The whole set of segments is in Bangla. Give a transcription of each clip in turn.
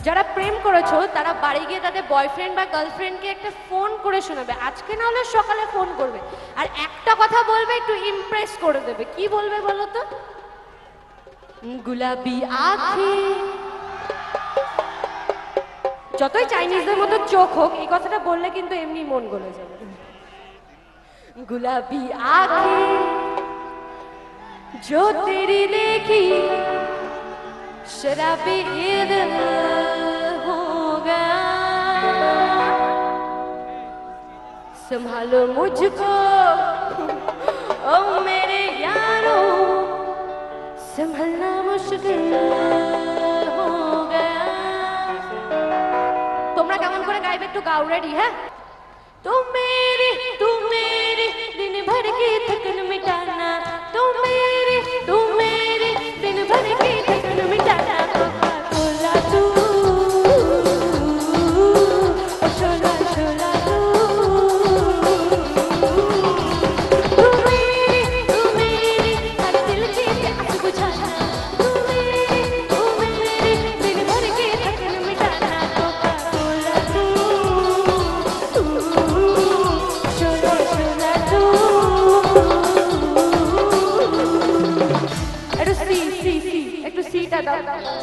যারা প্রেম করেছো তারা বাড়ি গিয়ে তাদের বয়ফ্রেন্ড বা গার্লফ্রেন্ডকে একটা ফোন করে শোনাবে আজকে না হলে সকালে ফোন করবে আর একটা কথা বলবে একটু ইমপ্রেস করে দেবে কি বলবে বলো তো গুলাবি আখি যতই চাইনিজদের মতো চোখ হোক এই কথাটা বললে কিন্তু এমনি মন গলে যাবে गुलाबी आंखें जो तेरी देखी शराबी दिल संभालो मुझको ओ मेरे यारों संभलना मुश्किल हो गया তোমরা কেমন করে গাইবে একটু গাও রেডি হ্যাঁ तुम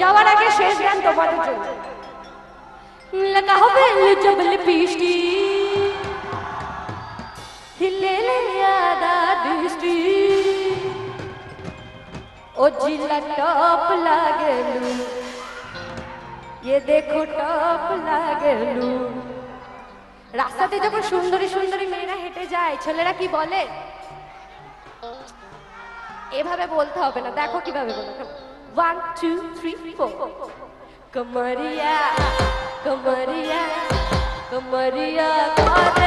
যাওয়ার আগে শেষ হবে জবল হিলে আদা দৃষ্টি। ও জিলা টপ এ দেখো টপ রাস্তাতে যখন সুন্দরী সুন্দরী মেয়েরা হেঁটে যায়, ছেলেরা কি বলে? এভাবে বলতে হবে না। দেখো কীভাবে বলো। One, two, three, four. come maria come maria